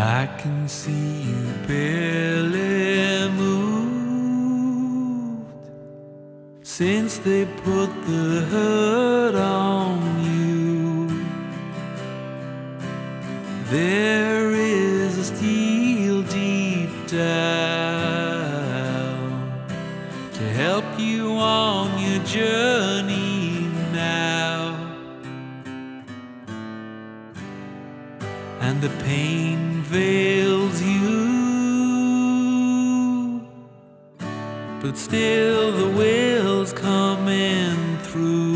I can see you barely moved since they put the hurt on you. There is a steel deep down to help you on your journey The pain veils you, but still the will's coming through.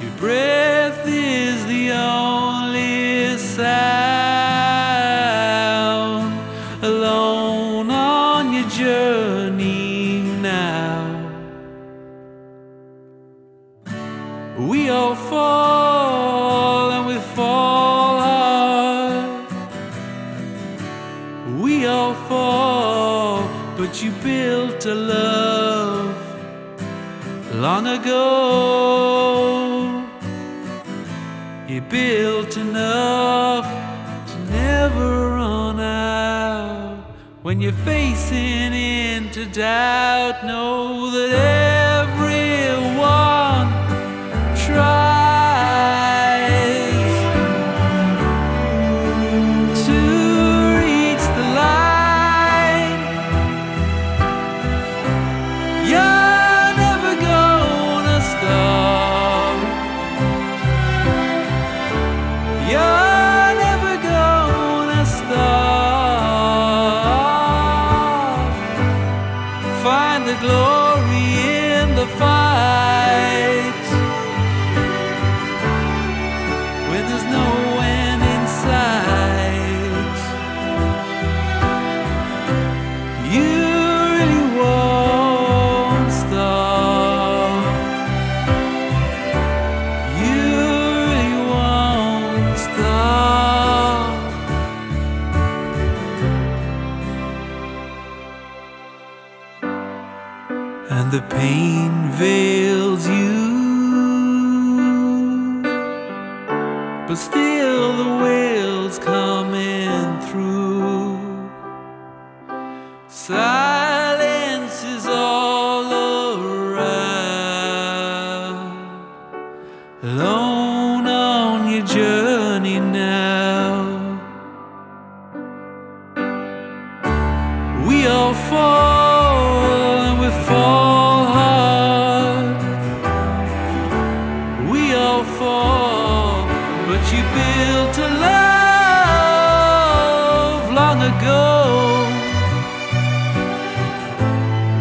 Your breath is the only sound. Alone on your journey now. But you built a love long ago. You built enough to never run out. When you're facing into doubt, know that everyone tries glory in the fight. When there's no The pain veils you, but still the will's coming through. Silence is all around. Alone on your journey now. We all fall but you built a love long ago.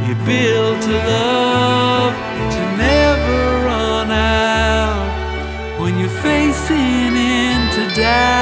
You built a love to never run out when you're facing into doubt.